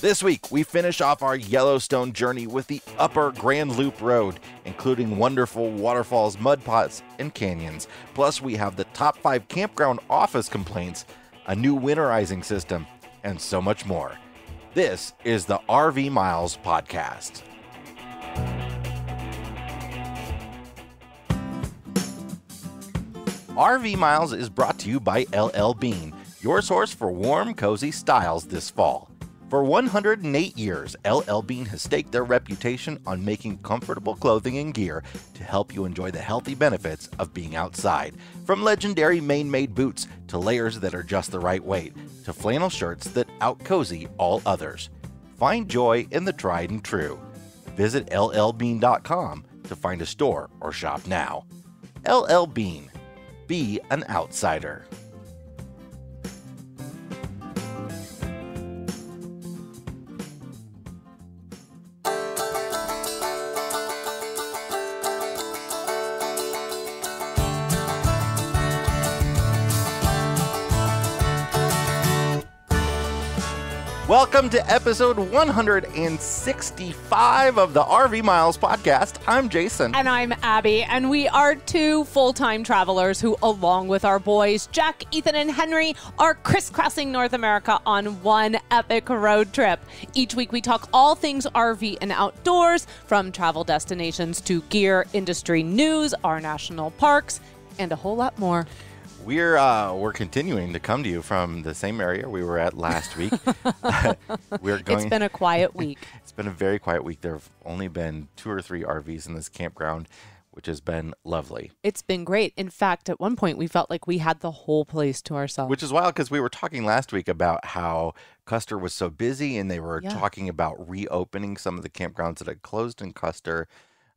This week, we finish off our Yellowstone journey with the Upper Grand Loop Road, including wonderful waterfalls, mud pots, and canyons. Plus, we have the top five campground office complaints, a new winterizing system, and so much more. This is the RV Miles Podcast. RV Miles is brought to you by LL Bean, your source for warm, cozy styles this fall. For 108 years, LL Bean has staked their reputation on making comfortable clothing and gear to help you enjoy the healthy benefits of being outside. From legendary Maine made boots to layers that are just the right weight, to flannel shirts that out cozy all others. Find joy in the tried and true. Visit llbean.com to find a store or shop now. LL Bean. Be an outsider. Welcome to episode 165 of the RV Miles podcast. I'm Jason. And I'm Abby, and we are two full time travelers who, along with our boys, Jack, Ethan, and Henry, are crisscrossing North America on one epic road trip. Each week, we talk all things RV and outdoors, from travel destinations to gear, industry news, our national parks, and a whole lot more. We're uh, we're continuing to come to you from the same area we were at last week. we're going. It's been a quiet week. it's been a very quiet week. There have only been two or three RVs in this campground, which has been lovely. It's been great. In fact, at one point we felt like we had the whole place to ourselves. Which is wild because we were talking last week about how Custer was so busy, and they were yeah. talking about reopening some of the campgrounds that had closed in Custer.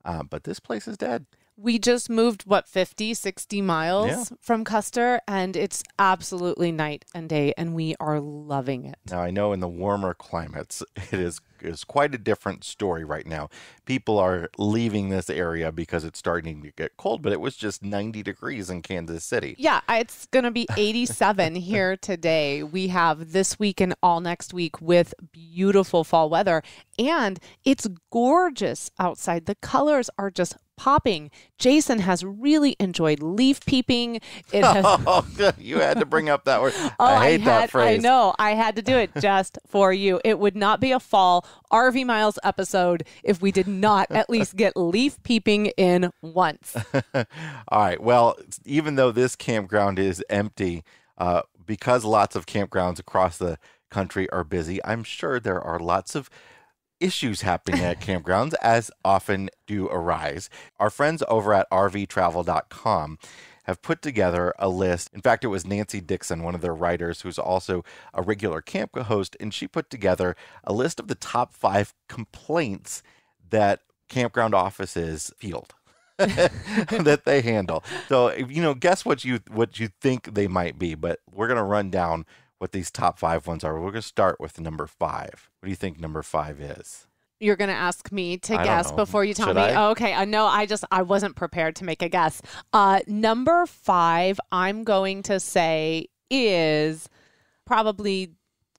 Uh, but this place is dead we just moved what 50 60 miles yeah. from custer and it's absolutely night and day and we are loving it. Now i know in the warmer climates it is is quite a different story right now. People are leaving this area because it's starting to get cold but it was just 90 degrees in kansas city. Yeah it's going to be 87 here today. We have this week and all next week with beautiful fall weather and it's gorgeous outside. The colors are just popping. Jason has really enjoyed leaf peeping. It has... oh, you had to bring up that word. oh, I hate I had, that phrase. I know. I had to do it just for you. It would not be a fall RV Miles episode if we did not at least get leaf peeping in once. All right. Well, even though this campground is empty, uh, because lots of campgrounds across the country are busy, I'm sure there are lots of issues happening at campgrounds, as often do arise. Our friends over at rvtravel.com have put together a list. In fact, it was Nanci Dixon, one of their writers, who's also a regular camp host, and she put together a list of the top five complaints that campground offices field. that they handle. So, you know, guess what you what you think they might be, but we're going to run down what these top five ones are. We're going to start with number five. What do you think number five is? You're going to ask me to I guess before you tell Should me. I? Oh, okay. I know. I just, I wasn't prepared to make a guess. Uh, number five, I'm going to say is probably,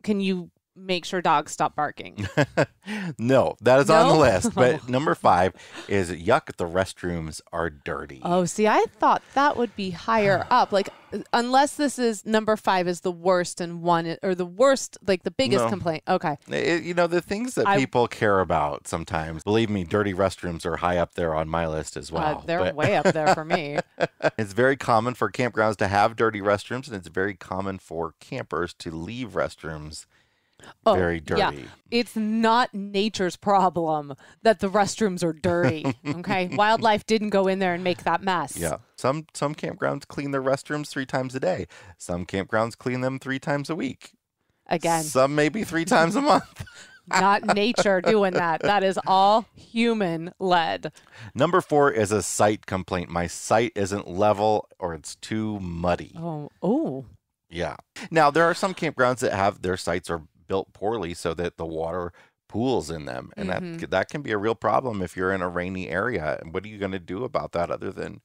can you make sure dogs stop barking. no, that is no? on the list. But number five is yuck, the restrooms are dirty. Oh, see, I thought that would be higher up. Like, unless this is number five is the worst and one, or the worst, like the biggest no. complaint. Okay. It, you know, the things that I, people care about sometimes, believe me, dirty restrooms are high up there on my list as uh, well. Uh, they're but... way up there for me. it's very common for campgrounds to have dirty restrooms, and it's very common for campers to leave restrooms oh, very dirty. Yeah. It's not nature's problem that the restrooms are dirty. Okay. Wildlife didn't go in there and make that mess. Yeah. Some some campgrounds clean their restrooms three times a day. Some campgrounds clean them three times a week. Again. Some maybe three times a month. not nature doing that. That is all human led. Number four is a site complaint. My site isn't level or it's too muddy. Oh, oh. Yeah. Now there are some campgrounds that have their sites are built poorly so that the water pools in them and mm-hmm. that that can be a real problem if you're in a rainy area and what are you going to do about that other than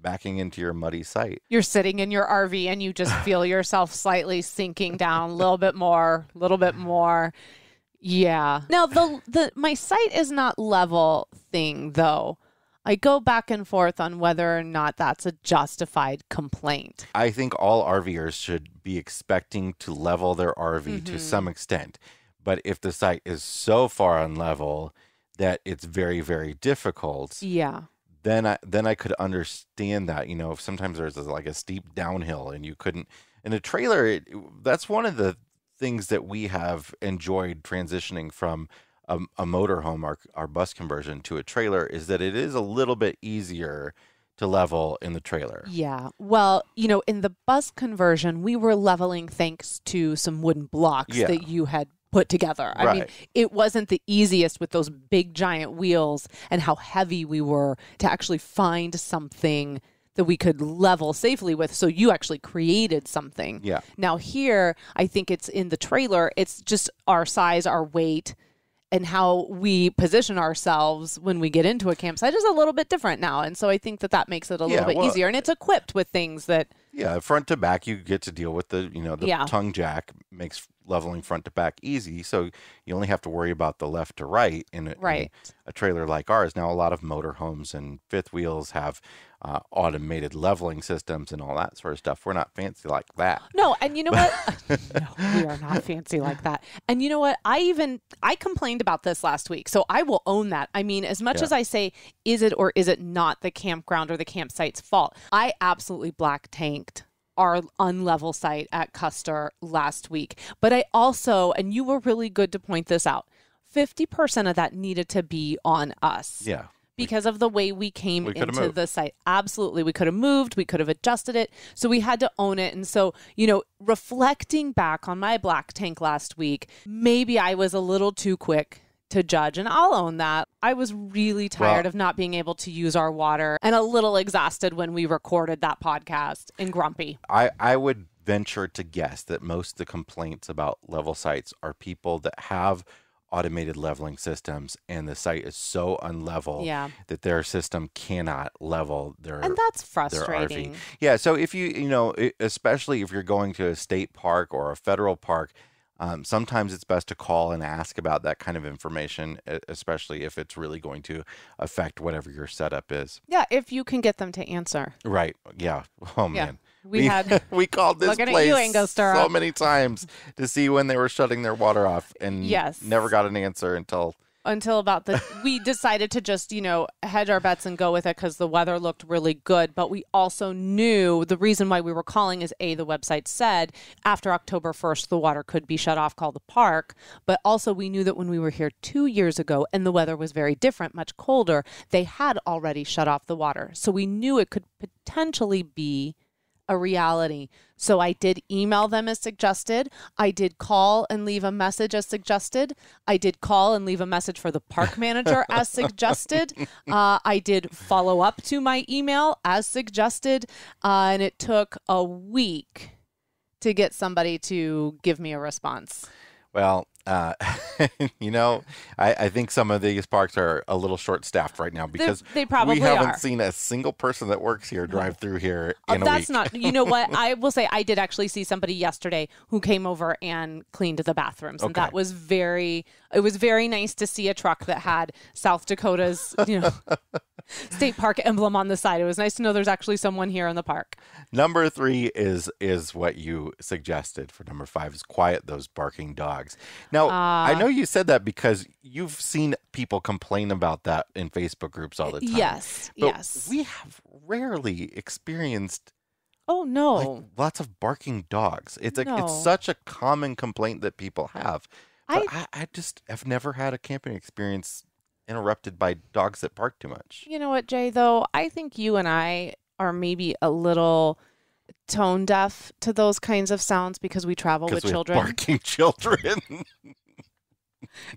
backing into your muddy site you're sitting in your rv and you just feel yourself slightly sinking down a little bit more a little bit more Yeah. Now the the my site is not level thing though. I go back and forth on whether or not that's a justified complaint. I think all RVers should be expecting to level their RV to Mhm. some extent. But if the site is so far on level that it's very, very difficult, Yeah. then I then I could understand that. You know, sometimes there's a, like a steep downhill and you couldn't in a trailer. It, that's one of the things that we have enjoyed transitioning from a, a motorhome, our our bus conversion to a trailer, is that it is a little bit easier to level in the trailer. Yeah. Well, you know, in the bus conversion, we were leveling thanks to some wooden blocks Yeah. that you had put together. I mean, it wasn't the easiest with those big giant wheels and how heavy we were to actually find something that we could level safely with. So you actually created something. Yeah. Now here, I think it's in the trailer, it's just our size, our weight, and how we position ourselves when we get into a campsite is a little bit different now. And so I think that that makes it a little bit well- easier and it's equipped with things that Yeah, front to back, you get to deal with the you know the Yeah. tongue jack makes leveling front to back easy. So you only have to worry about the left to right in a, in a trailer like ours. Now a lot of motorhomes and fifth wheels have uh, automated leveling systems and all that sort of stuff. We're not fancy like that. No, and you know what? no, we are not fancy like that. And you know what? I even I complained about this last week, so I will own that. I mean, as much Yeah. as I say, is it or is it not the campground or the campsite's fault? I absolutely black tanked our unlevel site at Custer last week. But I also, and you were really good to point this out. 50% of that needed to be on us Yeah. because of the way we came We into moved. the site. Absolutely. We could have moved, we could have adjusted it. So we had to own it. And so, you know, reflecting back on my black tank last week, maybe I was a little too quick to judge and I'll own that. I was really tired of not being able to use our water and a little exhausted when we recorded that podcast and grumpy. I, I would venture to guess that most of the complaints about level sites are people that have automated leveling systems and the site is so unlevel Yeah. that their system cannot level their And that's frustrating. Yeah, so if you you know, especially if you're going to a state park or a federal park, um, sometimes it's best to call and ask about that kind of information, especially if it's really going to affect whatever your setup is. Yeah, if you can get them to answer. Right? Yeah. Oh Yeah. man. We had we called this place you, so many times to see when they were shutting their water off, and Yes. never got an answer until until about the we decided to just you know hedge our bets and go with it because the weather looked really good. But we also knew the reason why we were calling is a the website said after october 1st the water could be shut off call the park. But also we knew that when we were here two years ago and the weather was very different much colder they had already shut off the water. So we knew it could potentially be a reality. So I did email them as suggested. I did call and leave a message as suggested. I did call and leave a message for the park manager as suggested. Uh, I did follow up to my email as suggested. Uh, and it took a week to get somebody to give me a response. Well, uh, you know, I, I think some of these parks are a little short staffed right now because they probably we haven't are. seen a single person that works here drive through here Uh, in a that's not you know what? I will say i did actually see somebody yesterday who came over and cleaned the bathrooms and that was very it was very nice to see a truck that had south dakota's you know state park emblem on the side it was nice to know there's actually someone here in the park Number three is is what you suggested for number five is quiet those barking dogs. Now I Ah. know you said that because you've seen people complain about that in Facebook groups all the time. yes yes we have rarely experienced oh no like lots of barking dogs. It's like No. it's such a common complaint that people have. But I, I, just have never had a camping experience interrupted by dogs that bark too much. You know what, Jay, though? I think you and I are maybe a little tone deaf to those kinds of sounds because we travel with we children. barking children.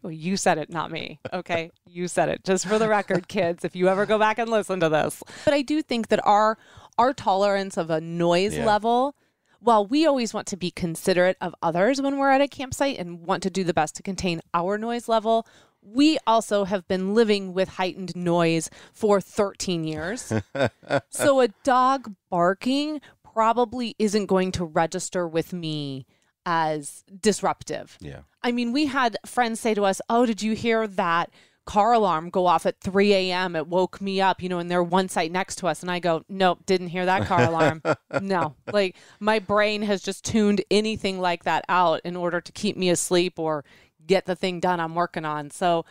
Well, you said it, not me. Okay. you said it. Just for the record, kids, if you ever go back and listen to this. But I do think that our our tolerance of a noise Yeah. level, while we always want to be considerate of others when we're at a campsite and want to do the best to contain our noise level, we also have been living with heightened noise for 13 years. so a dog barking probably isn't going to register with me as disruptive. Yeah. I mean, we had friends say to us, Oh, did you hear that car alarm go off at 3 a.m.? It woke me up, you know, and they're one site next to us. And I go, Nope, didn't hear that car alarm. no. Like my brain has just tuned anything like that out in order to keep me asleep or get the thing done I'm working on. So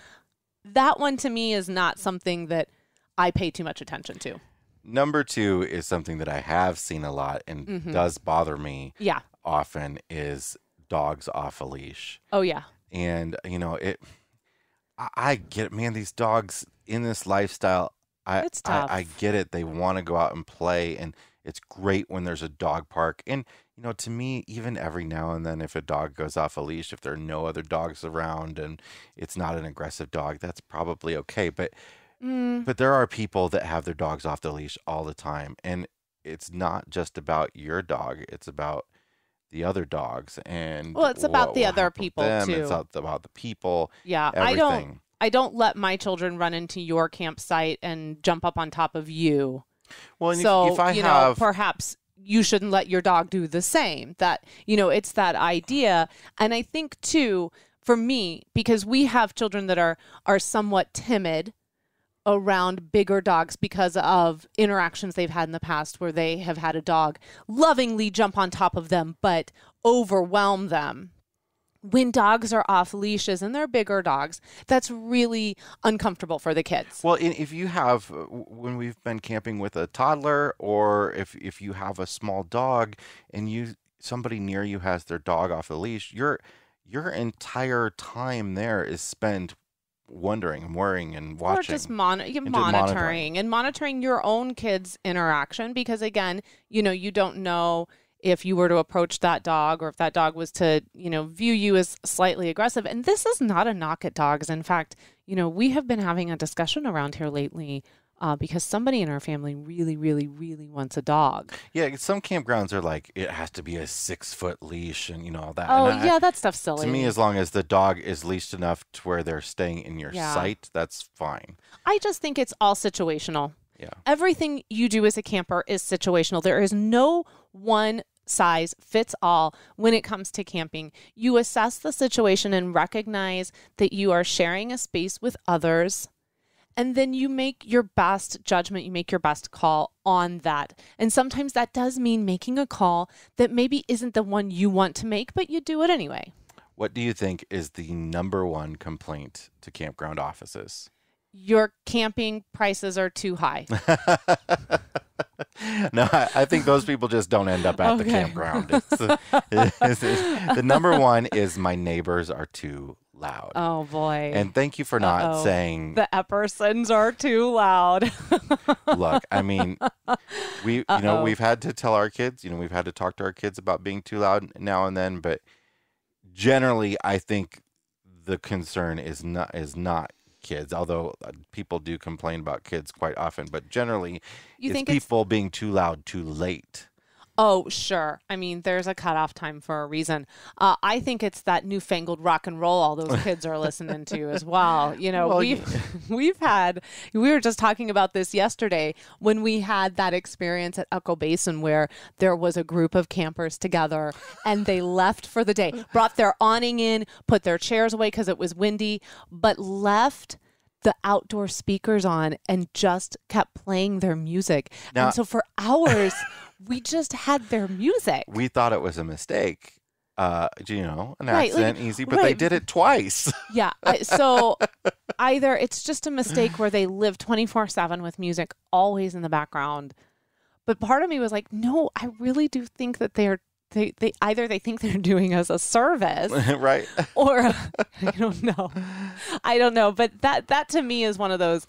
that one to me is not something that I pay too much attention to. Number two is something that I have seen a lot and Mm-hmm. does bother me Yeah. often is dogs off a leash. Oh, yeah. And, you know, it, I, I get it, man. These dogs in this lifestyle, I, It's I, I get it. They want to go out and play, and it's great when there's a dog park. And, you know, to me, even every now and then, if a dog goes off a leash, if there are no other dogs around and it's not an aggressive dog, that's probably okay. But, Mm, but there are people that have their dogs off the leash all the time. And it's not just about your dog, it's about the other dogs and Well, it's about the other people, them. It's too. about the people yeah. I don't. I don't let my children run into your campsite and jump up on top of you. Well, and if- so if, I you know, have, perhaps you shouldn't let your dog do the same. That you know, it's that idea, and I think too, for me, because we have children that are are somewhat timid around bigger dogs because of interactions they've had in the past where they have had a dog lovingly jump on top of them but overwhelm them when dogs are off leashes and they're bigger dogs, that's really uncomfortable for the kids. well, if you have, uh, when we've been camping with a toddler, or if if you have a small dog and you somebody near you has their dog off the leash, your your entire time there is spent wondering and worrying and Or watching. just mon- just monitoring monitoring. and monitoring your own kids' interaction because, again, you know, you don't know if you were to approach that dog or if that dog was to, you know, view you as slightly aggressive. And this is not a knock at dogs. In fact, you know, we have been having a discussion around here lately uh, because somebody in our family really, really, really wants a dog. yeah, some campgrounds are like it has to be a six foot leash and you know all that. Oh, I- yeah, that stuff's silly. To me, as long as the dog is leashed enough to where they're staying in your Yeah. sight, that's fine. I just think it's all situational. Yeah. Everything you do as a camper is situational. There is no one size fits all when it comes to camping. You assess the situation and recognize that you are sharing a space with others. And then you make your best judgment, you make your best call on that. And sometimes that does mean making a call that maybe isn't the one you want to make, but you do it anyway. What do you think is the number one complaint to campground offices? Your camping prices are too high. no, I, I think those people just don't end up at the Okay. campground. It's, it's- it's- the number one is my neighbors are too loud. Oh boy. and thank you for not Uh-oh. saying, the Eppersons are too loud. look, I mean, we you know we've had to tell our kids, you know, we've had to talk to our kids about being too loud now and then, but generally, I think the concern is not, is not kids, although uh, people do complain about kids quite often, but generally, You it's think it's people being too loud too late. Oh sure. I mean, there's a cutoff time for a reason. Uh, I think it's that newfangled rock and roll all those kids are listening to as well. You know, Well, we've we've had we were just talking about this yesterday when we had that experience at Echo Basin where there was a group of campers together and they left for the day, brought their awning in, put their chairs away because it was windy, but left the outdoor speakers on and just kept playing their music. Now- and so for hours, we just had their music. we thought it was a mistake. Uh, you know, an Right, like- accident, easy, but they did it twice. Yeah. So either it's just a mistake where they live 24 7 with music always in the background. But part of me was like, no, I really do think that they're. They, they either they think they're doing us a service right? or I don't know. I don't know, but that that to me is one of those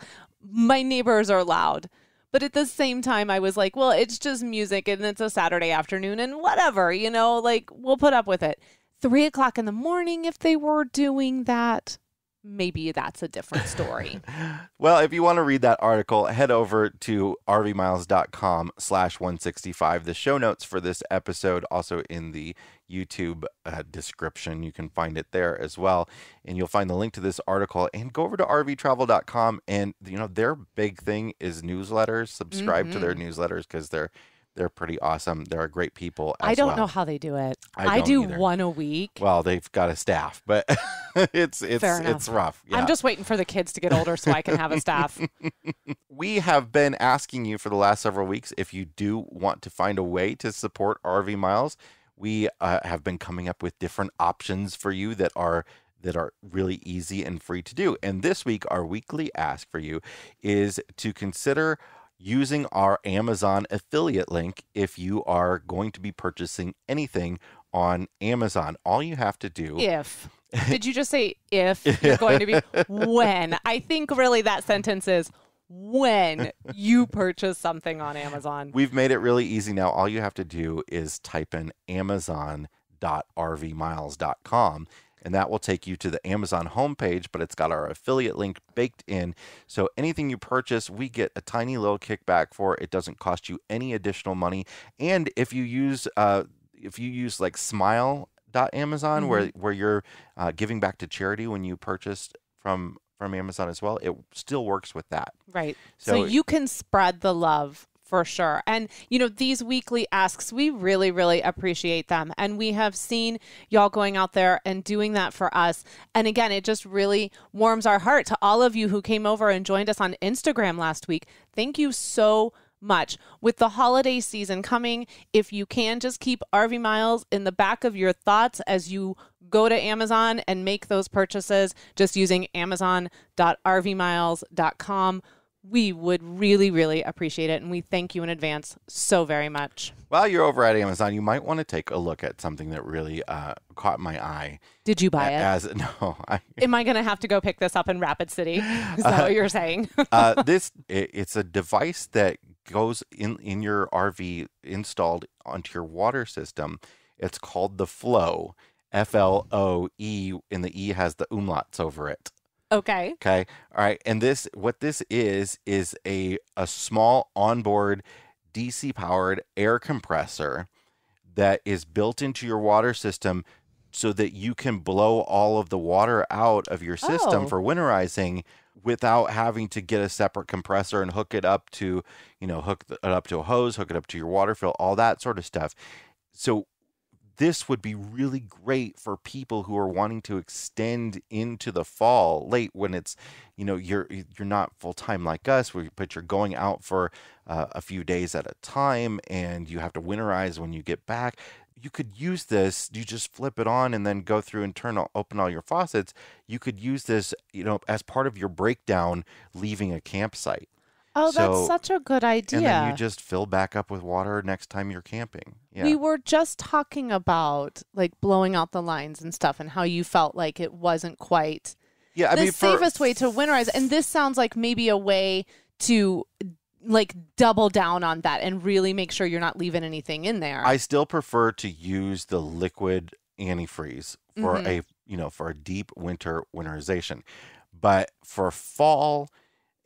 my neighbors are loud. But at the same time I was like, well, it's just music and it's a Saturday afternoon and whatever, you know, like we'll put up with it. Three o'clock in the morning if they were doing that, maybe that's a different story. Well, if you want to read that article, head over to rvmiles.com slash 165. The show notes for this episode also in the YouTube uh, description. You can find it there as well. And you'll find the link to this article and go over to rvtravel.com. And, you know, their big thing is newsletters. Subscribe to their newsletters because they're They're pretty awesome. They're great people. I don't well. know how they do it. I I, don't either. one a week. Well, they've got a staff, but it's it's it's rough. Yeah. I'm just waiting for the kids to get older so I can have a staff. we have been asking you for the last several weeks if you do want to find a way to support RV Miles. We uh, have been coming up with different options for you that are that are really easy and free to do. And this week, our weekly ask for you is to consider using our Amazon affiliate link if you are going to be purchasing anything on Amazon. All you have to do if. Did you just say if you're going to be when? I think really that sentence is when you purchase something on Amazon. We've made it really easy now. All you have to do is type in amazon.rvmiles.com and that will take you to the Amazon homepage, but it's got our affiliate link baked in. So anything you purchase, we get a tiny little kickback for. It doesn't cost you any additional money. And if you use uh, if you use like smile.amazon where where you're uh, giving back to charity when you purchased from from Amazon as well, it still works with that. Right. So, So- you can spread the love for sure. And, you know, these weekly asks, we really, really appreciate them. And we have seen y'all going out there and doing that for us. And again, it just really warms our heart to all of you who came over and joined us on Instagram last week. Thank you so much. With the holiday season coming, if you can just keep RV Miles in the back of your thoughts as you go to Amazon and make those purchases just using amazon.rvmiles.com. We would really, really appreciate it. And we thank you in advance so very much. While you're over at Amazon, you might want to take a look at something that really uh, caught my eye. Did you buy it? As no, I, Am I going to have to go pick this up in Rapid City? Is that what you're saying? uh, this it, it's a device that goes in in your RV installed onto your water system. It's called the Floe, F L O E, and the E has the umlauts over it. Okay. Okay. All right. And this, what this is, is a, a small onboard DC powered air compressor that is built into your water system so that you can blow all of the water out of your system Oh. for winterizing without having to get a separate compressor and hook it up to, you know, hook it up to a hose, hook it up to your water fill, all that sort of stuff. So this would be really great for people who are wanting to extend into the fall late when it's you know you're you're not full time like us but you're going out for uh, a few days at a time and you have to winterize when you get back. You could use this you just flip it on and then go through and turn open all your faucets. You could use this you know as part of your breakdown leaving a campsite Oh, So- that's such a good idea. and then you just fill back up with water next time you're camping yeah We were just talking about like blowing out the lines and stuff and how you felt like it wasn't quite yeah i the mean for- safest way to winterize. And this sounds like maybe a way to like double down on that and really make sure you're not leaving anything in there. I still prefer to use the liquid antifreeze for Mhm. a you know for a deep winter winterization, but for fall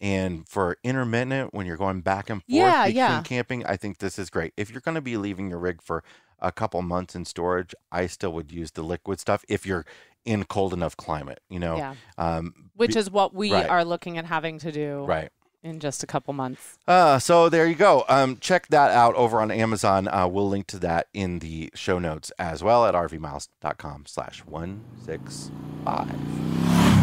and for intermittent when you're going back and forth Yeah, between yeah. camping, I think this is great. If you're going to be leaving your rig for a couple months in storage, I still would use the liquid stuff if you're in cold enough climate. You know, yeah. um, Which be- is what we right. are looking at having to do right. in just a couple months. Uh, so there you go. Um, check that out over on Amazon. Uh, we'll link to that in the show notes as well at rvmiles.com slash 165.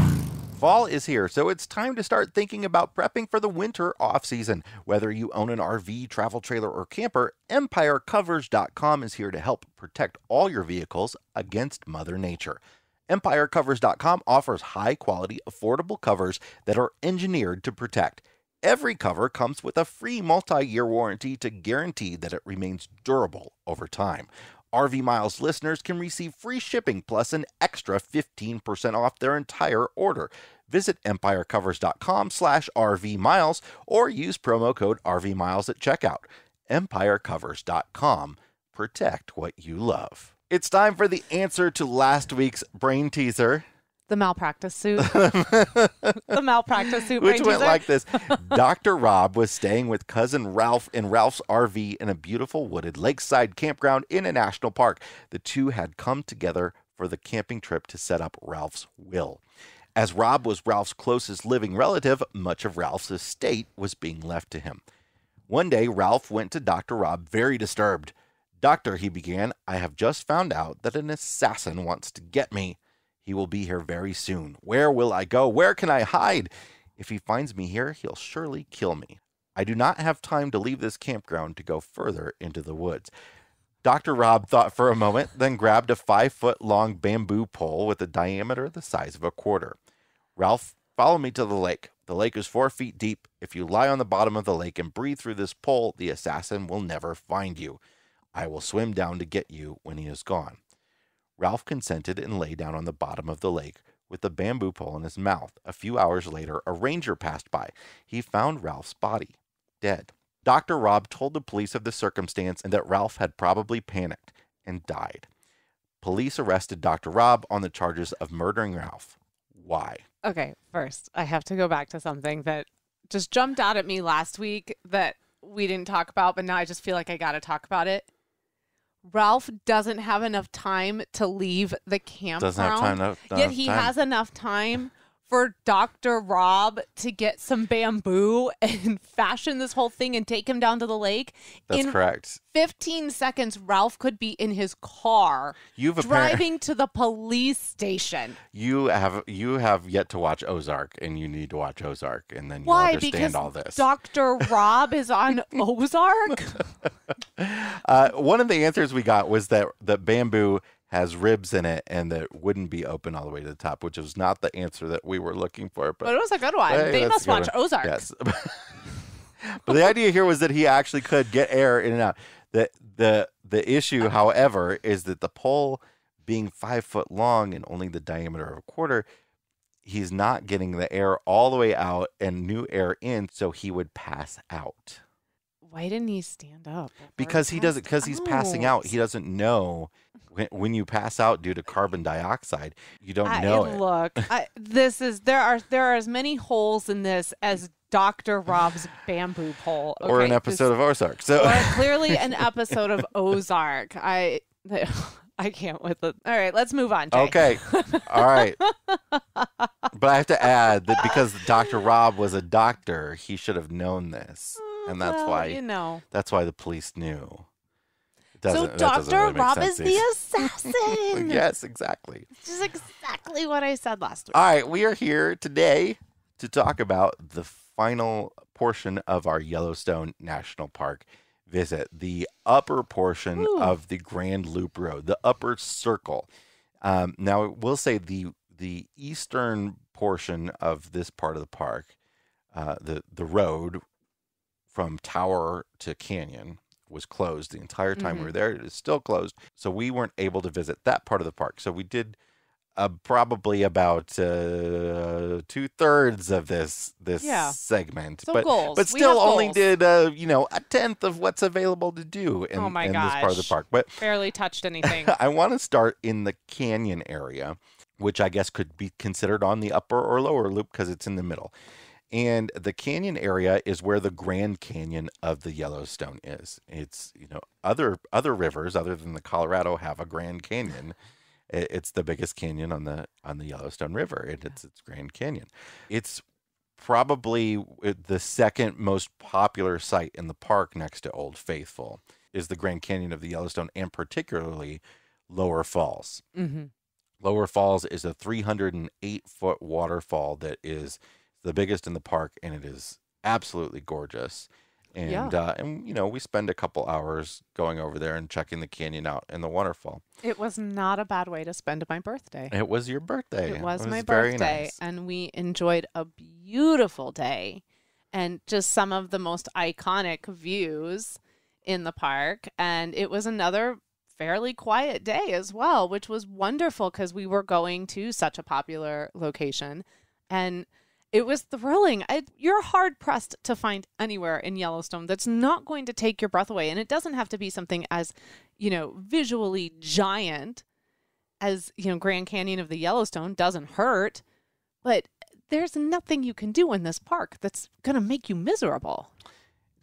Fall is here, so it's time to start thinking about prepping for the winter off season. Whether you own an RV, travel trailer, or camper, EmpireCovers.com is here to help protect all your vehicles against Mother Nature. EmpireCovers.com offers high quality, affordable covers that are engineered to protect. Every cover comes with a free multi year warranty to guarantee that it remains durable over time. RV Miles listeners can receive free shipping plus an extra 15% off their entire order. Visit empirecovers.com slash rvmiles or use promo code rvmiles at checkout. empirecovers.com. Protect what you love. It's time for the answer to last week's brain teaser. The malpractice suit. the malpractice suit. Which went teaser. like this Dr. Rob was staying with cousin Ralph in Ralph's RV in a beautiful wooded lakeside campground in a national park. The two had come together for the camping trip to set up Ralph's will. As Rob was Ralph's closest living relative, much of Ralph's estate was being left to him. One day, Ralph went to Dr. Rob very disturbed. Doctor, he began, I have just found out that an assassin wants to get me. He will be here very soon. Where will I go? Where can I hide? If he finds me here, he'll surely kill me. I do not have time to leave this campground to go further into the woods. Dr. Rob thought for a moment, then grabbed a five foot long bamboo pole with a diameter the size of a quarter. Ralph, follow me to the lake. The lake is four feet deep. If you lie on the bottom of the lake and breathe through this pole, the assassin will never find you. I will swim down to get you when he is gone. Ralph consented and lay down on the bottom of the lake with the bamboo pole in his mouth. A few hours later, a ranger passed by. He found Ralph's body, dead. Dr. Rob told the police of the circumstance and that Ralph had probably panicked and died. Police arrested Dr. Rob on the charges of murdering Ralph. Why? Okay, first, I have to go back to something that just jumped out at me last week that we didn't talk about, but now I just feel like I got to talk about it. Ralph doesn't have enough time to leave the campground. Doesn't have time. Yet he time. has enough time for Dr. Rob to get some bamboo and fashion this whole thing and take him down to the lake. That's in correct. 15 seconds, Ralph could be in his car You've driving to the police station. you have you have yet to watch Ozark, and you need to watch Ozark, and then you'll Why? understand Because all this. Dr. Rob is on Ozark? Uh, one of the answers we got was that that bamboo has ribs in it and that wouldn't be open all the way to the top, which was not the answer that we were looking for. But it was a good one. Hey, they must watch one. Ozark. Yes. but the idea here was that he actually could get air in and out. The the the issue, however, is that the pole being five foot long and only the diameter of a quarter, he's not getting the air all the way out and new air in, so he would pass out. Why didn't he stand up? because he doesn't because he's passing out he doesn't know when, when you pass out due to carbon dioxide you don't I, know it Look, I, this is there are there are as many holes in this as Dr. Rob's bamboo pole. or an okay? episode of ozark so clearly an episode of Ozark. I I can't with it. All right, let's move on. Jay. okay all right but i have to add that because dr rob was a doctor he should have known this and that's Well, why you know. that's why the police knew It So Dr. really Rob is the assassin. yes exactly Which is exactly what I said last week. All right, we are here today to talk about the final portion of our Yellowstone National Park visit, the upper portion Ooh. of the Grand Loop Road, the upper circle. Um, now, we'll say the the eastern portion of this part of the park, uh, the the road from Tower to Canyon was closed the entire time we Mhm. were there. It is still closed, so we weren't able to visit that part of the park. So we did uh, probably about uh, two thirds of this this Yeah. segment, So but goals. but still only goals. did uh, you know a tenth of what's available to do in, Oh my in this part of the park. But Barely touched anything. I want to start in the canyon area, which I guess could be considered on the upper or lower loop because it's in the middle. And the canyon area is where the Grand Canyon of the Yellowstone is. It's you know other other rivers other than the Colorado have a Grand Canyon. It's the biggest canyon on the on the Yellowstone River, and it's its Grand Canyon. It's probably the second most popular site in the park next to Old Faithful is the Grand Canyon of the Yellowstone, and particularly Lower Falls. hmm Lower Falls is a 308 foot waterfall that is the biggest in the park, and it is absolutely gorgeous. And Yeah. uh, and you know we spend a couple hours going over there and checking the canyon out and the waterfall. It was not a bad way to spend my birthday. It was your birthday. It was my very birthday, nice. and we enjoyed a beautiful day and just some of the most iconic views in the park. And it was another fairly quiet day as well, which was wonderful because we were going to such a popular location. And it was thrilling. I, you're hard pressed to find anywhere in Yellowstone that's not going to take your breath away. And it doesn't have to be something as, you know, visually giant as, you know, Grand Canyon of the Yellowstone doesn't hurt, but there's nothing you can do in this park that's going to make you miserable.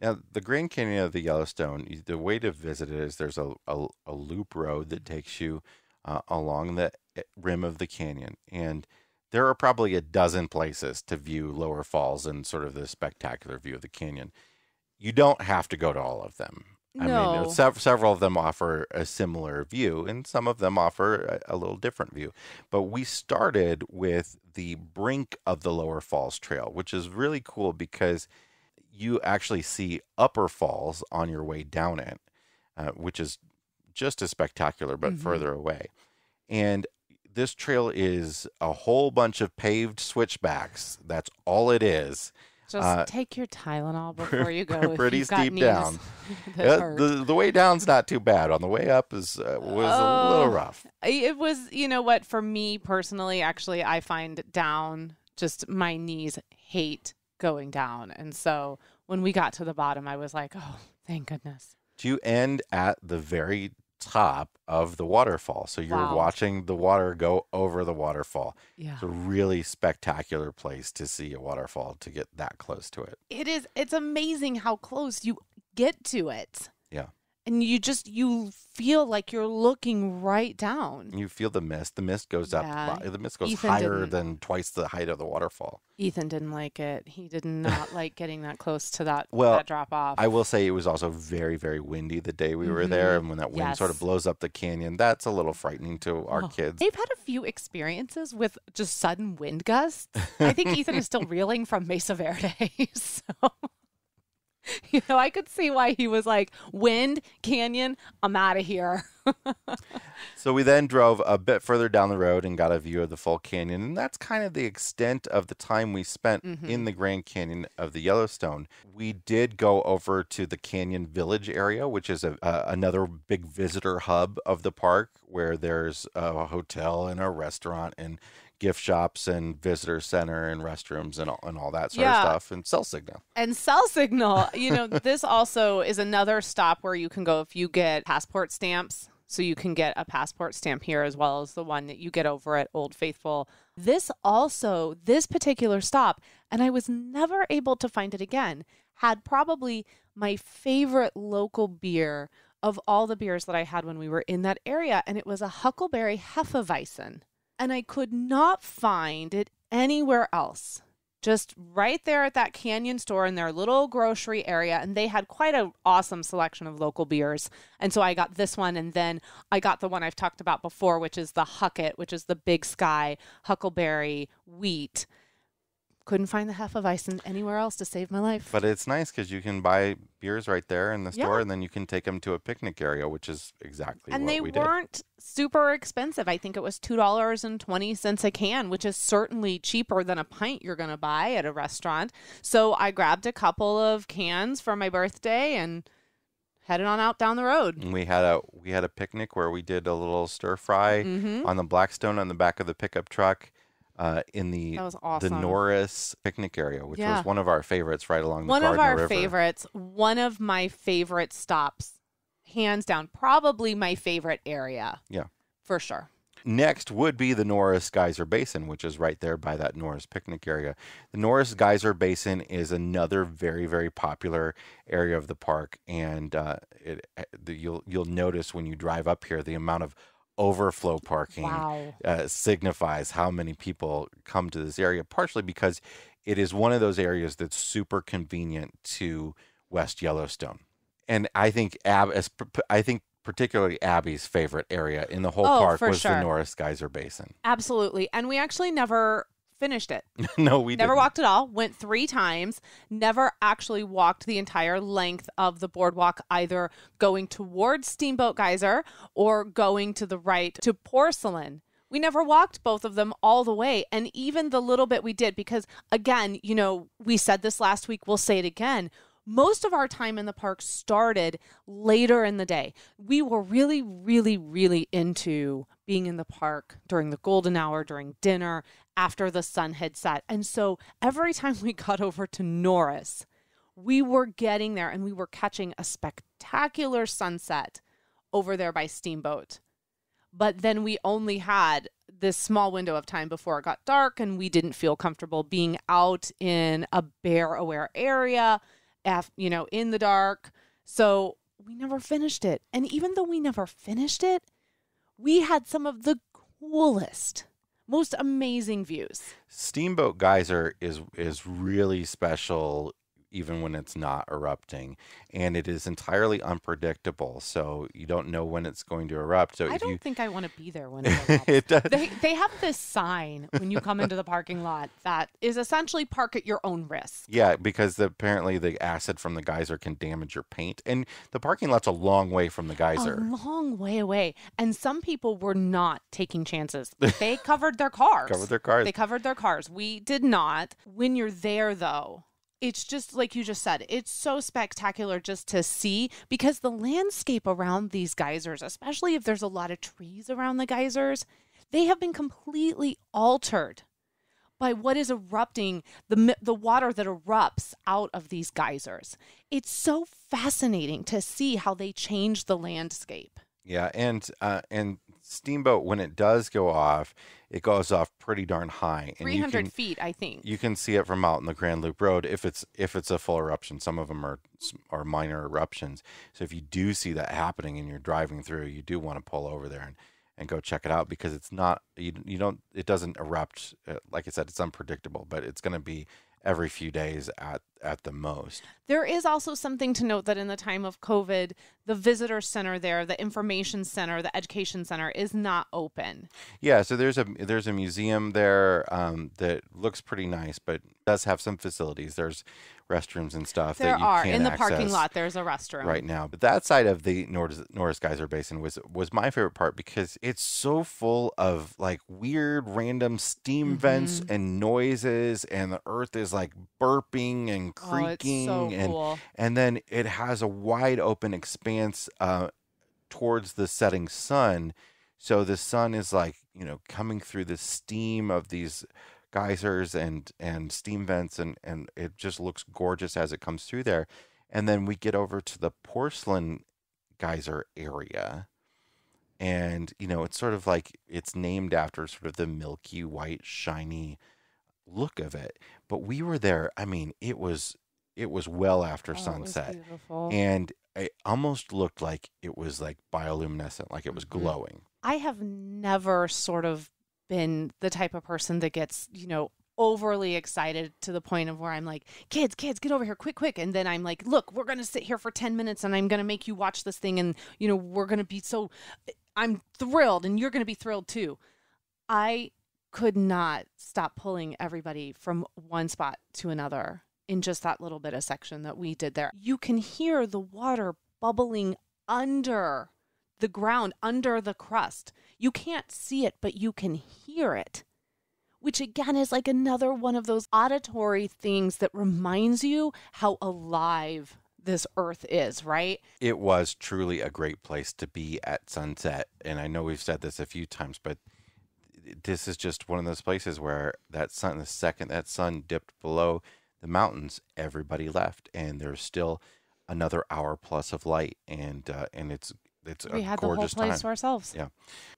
Now, the Grand Canyon of the Yellowstone, the way to visit it is there's a, a, a loop road that takes you uh, along the eh, rim of the canyon. And there are probably a dozen places to view Lower Falls and sort of the spectacular view of the canyon. You don't have to go to all of them. I mean, No. sev- several of them offer a similar view, and some of them offer a, a little different view. But we started with the brink of the Lower Falls Trail, which is really cool because you actually see Upper Falls on your way down it, uh, which is just as spectacular but Mhm. further away. And this trail is a whole bunch of paved switchbacks. That's all it is. Just Uh, take your Tylenol before you go. pretty steep down. Uh, the the way down's not too bad. On the way up is uh, was a little Oh. rough. It was, you know what, for me personally, actually, I find down just my knees hate going down. And so when we got to the bottom, I was like, oh, thank goodness. Do you end at the very top of the waterfall? So you're Wow. watching the water go over the waterfall. Yeah. It's a really spectacular place to see a waterfall to get that close to it. It is, it's amazing how close you get to it. And you just, you feel like you're looking right down. You feel the mist. The mist goes Yeah. up. The mist goes Ethan higher than twice the height of the waterfall. Ethan didn't like it. He did not like getting that close to that, Well, that drop off. I will say it was also very, very windy the day we were there, Mhm. and when that wind sort of blows up the canyon, that's a little frightening to our Oh, kids. They've had a few experiences with just sudden wind gusts. I think Ethan is still reeling from Mesa Verde. So, you know, I could see why he was like, wind, canyon, I'm out of here. So we then drove a bit further down the road and got a view of the full canyon, and that's kind of the extent of the time we spent Mhm. in the Grand Canyon of the Yellowstone. We did go over to the Canyon Village area, which is a, uh, another big visitor hub of the park, where there's a hotel and a restaurant and gift shops and visitor center and restrooms and all, and all that sort Yeah. of stuff, and cell signal. And cell signal, you know, this also is another stop where you can go if you get passport stamps. So you can get a passport stamp here as well as the one that you get over at Old Faithful. This also, this particular stop, and I was never able to find it again, had probably my favorite local beer of all the beers that I had when we were in that area. And it was a Huckleberry Hefeweizen. And I could not find it anywhere else. Just right there at that canyon store in their little grocery area and they had quite an awesome selection of local beers. And so i got this one and then i got the one i've talked about before which is the hucket which is the big sky huckleberry wheat couldn't find the hefeweizen anywhere else to save my life. But it's nice because you can buy beers right there in the Yeah. store, and then you can take them to a picnic area, which is exactly and what they we did. And they weren't super expensive. I think it was $2.20 a can which is certainly cheaper than a pint you're going to buy at a restaurant. So i grabbed a couple of cans for my birthday and headed on out down the road. And we had a we had a picnic where we did a little stir fry hmm on the Blackstone on the back of the pickup truck uh, in the that was the Norris picnic area, which Yeah. was one of our favorites right along the one of our River. favorites one of my favorite stops hands down probably my favorite area Yeah. for sure Next would be the Norris Geyser Basin, which is right there by that Norris picnic area. The Norris Geyser Basin is another very, very popular area of the park, and uh, it, the, you'll you'll notice when you drive up here the amount of overflow parking wow uh, signifies how many people come to this area, partially because it is one of those areas that's super convenient to West Yellowstone. And I think Ab, as, p- p- I think particularly Abby's favorite area in the whole Oh, park was the. Norris Geyser Basin. absolutely and we actually never finished it no, we never didn't. walked at all went three times never actually walked the entire length of the boardwalk either going towards steamboat geyser or going to the right to porcelain we never walked both of them all the way and even the little bit we did because again you know we said this last week we'll say it again most of our time in the park started later in the day. We were really, really, really into being in the park during the golden hour, during dinner, after the sun had set. And so every time we got over to Norris, we were getting there and we were catching a spectacular sunset over there by Steamboat. But then we only had this small window of time before it got dark, and we didn't feel comfortable being out in a bear aware area, you know, in the dark. So we never finished it. And even though we never finished it, we had some of the coolest, most amazing views. Steamboat Geyser is is really special even when it's not erupting, and it is entirely unpredictable. So you don't know when it's going to erupt. So I don't you, think I want to be there when it erupts. it does. they they have this sign when you come into the parking lot that is essentially park at your own risk. Yeah, because the, apparently the acid from the geyser can damage your paint, and the parking lot's a long way from the geyser. A long way away. And some people were not taking chances. They covered their cars. Covered their cars. They covered their cars. We did not. When you're there though, it's just like you just said, it's so spectacular just to see because the landscape around these geysers, especially if there's a lot of trees around the geysers, they have been completely altered by what is erupting the the water that erupts out of these geysers. It's so fascinating to see how they change the landscape. Yeah, and uh, and steamboat when it does go off, it goes off pretty darn high, and Three you can feet, I think. you can see it from out in the Grand Loop Road if it's if it's a full eruption. Some of them are are minor eruptions. So if you do see that happening and you're driving through, you do want to pull over there and, and go check it out because it's not you you don't it doesn't erupt uh, like I said it's unpredictable, but it's going to be every few days at at the most. There is also something to note that in the time of COVID, the visitor center there, the information center, the education center is not open. Yeah, so there's a there's a museum there um, that looks pretty nice, but does have some facilities. There's restrooms and stuff There that you are in the parking lot. There's a restroom. right now. But that side of the Norris, Norris Geyser Basin was was my favorite part because it's so full of like weird random steam vents Mm-hmm. and noises, and the earth is like burping and Oh, it's creaking, so and cool. and then it has a wide open expanse uh, towards the setting sun. So the sun is like you know coming through the steam of these geysers and and steam vents, and and it just looks gorgeous as it comes through there. And then we get over to the porcelain geyser area. And, you know, it's sort of like it's named after sort of the milky white, shiny look of it. But we were there, I mean, it was it was well after Oh, sunset. And it almost looked like it was like bioluminescent, like it was Mhm. glowing. I have never sort of been the type of person that gets, you know, overly excited to the point of where I'm like, kids, kids, get over here quick, quick. And then I'm like, look, we're going to sit here for 10 minutes and I'm going to make you watch this thing. And, you know, we're going to be so, I'm thrilled and you're going to be thrilled too. I could not stop pulling everybody from one spot to another in just that little bit of section that we did there. You can hear the water bubbling under the ground, under the crust. You can't see it, but you can hear it. Which again is like another one of those auditory things that reminds you how alive this earth is, right? It was truly a great place to be at sunset. And I know we've said this a few times, but this is just one of those places where that sun, the second that sun dipped below the mountains, everybody left, and there's still another hour plus of light, and uh, and it's it's we a had the whole place time. to ourselves. Yeah.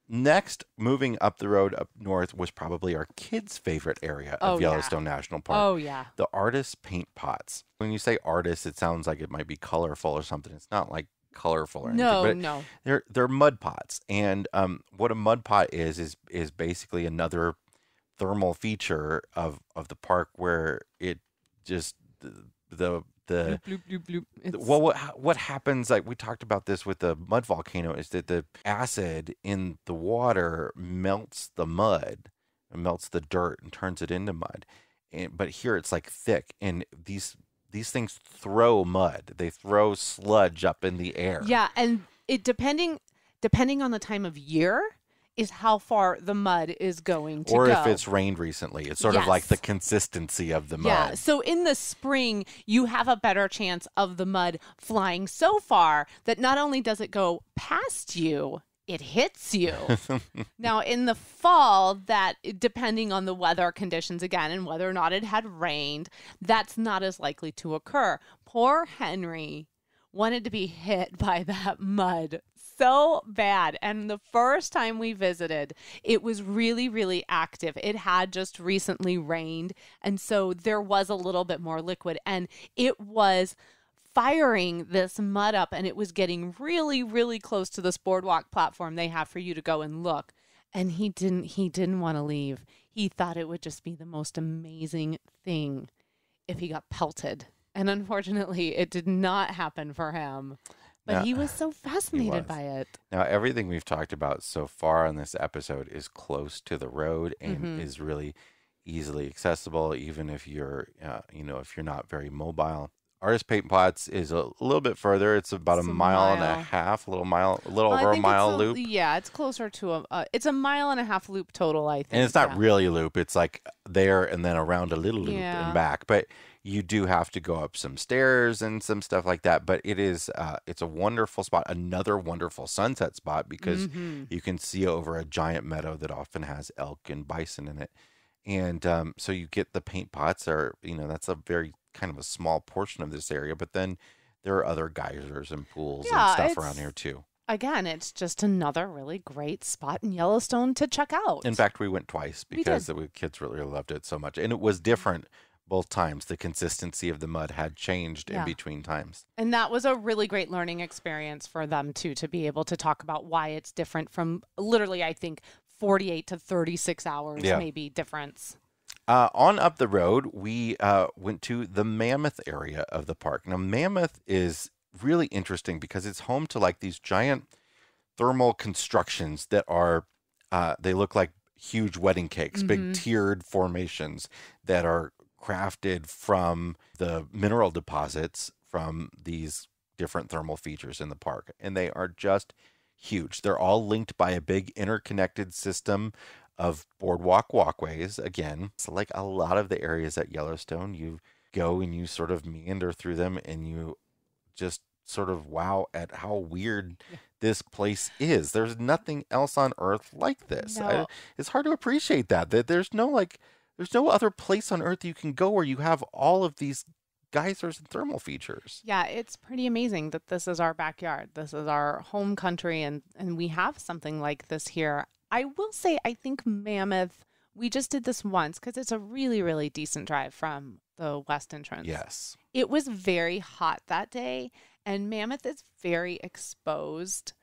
Next, moving up the road up north was probably our kids' favorite area Oh, of yeah. Yellowstone National Park. Oh yeah. The artist paint pots. When you say artist, it sounds like it might be colorful or something. It's not like colorful or anything. No, but no. they're they're mud pots, and um, what a mud pot is is is basically another thermal feature of of the park where it just the the, the Bloop, bloop, bloop, bloop. Well, what what happens? Like we talked about this with the mud volcano, is that the acid in the water melts the mud, and melts the dirt, and turns it into mud. And, but here it's like thick, and these these things throw mud. They throw sludge up in the air. Yeah, and it depending depending on the time of year is how far the mud is going to or go. if it's rained recently, it's sort of like the consistency of the mud. Yeah, so in the spring, you have a better chance of the mud flying so far that not only does it go past you, it hits you. now, in the fall, that depending on the weather conditions again and whether or not it had rained, that's not as likely to occur. Poor Henry wanted to be hit by that mud so bad. And the first time we visited, it was really, really active. It had just recently rained. And so there was a little bit more liquid. And it was firing this mud up and it was getting really really close to this boardwalk platform they have for you to go and look and he didn't he didn't want to leave he thought it would just be the most amazing thing if he got pelted And unfortunately, it did not happen for him. But Now- he was so fascinated was. by it. Now, everything we've talked about so far on this episode is close to the road and Mhm. is really easily accessible, even if you're, uh, you know, if you're not very mobile. Artist Paint Pots is a little bit further. It's about It's a a mile, and a half, a little mile, a little Well, over a mile it's loop. Yeah, it's closer to a. Uh, it's a mile and a half loop total. I think. And it's not yeah. really a loop. It's like there and then around a little loop Yeah. and back. But you do have to go up some stairs and some stuff like that. But it is, uh, it's a wonderful spot. Another wonderful sunset spot because Mhm. you can see over a giant meadow that often has elk and bison in it. And um, so you get the paint pots are, you know, that's a very kind of a small portion of this area. But then there are other geysers and pools Yeah, and stuff around here too. Again, it's just another really great spot in Yellowstone to check out. In fact, we went twice because did. the kids really loved it so much, and it was different both times. The consistency of the mud had changed Yeah. in between times. And that was a really great learning experience for them too, to be able to talk about why it's different from literally, I think, 48 to 36 hours, Yeah. maybe difference. Uh, on up the road, we uh, went to the Mammoth area of the park. Now, Mammoth is really interesting because it's home to like these giant thermal constructions that are, uh, they look like huge wedding cakes, big Mhm. tiered formations that are crafted from the mineral deposits from these different thermal features in the park. And they are just huge. They're all linked by a big interconnected system of boardwalk walkways. Again, so like a lot of the areas at Yellowstone, you go and you sort of meander through them and you just sort of wow at how weird this place is. There's nothing else on earth like this. I- it's hard to appreciate that that there's no like there's no other place on earth you can go where you have all of these geysers and thermal features. Yeah, it's pretty amazing that this is our backyard. This is our home country and and we have something like this here. I will say I think Mammoth we just did this once cuz it's a really really decent drive from the west entrance. Yes. It was very hot that day and Mammoth is very exposed.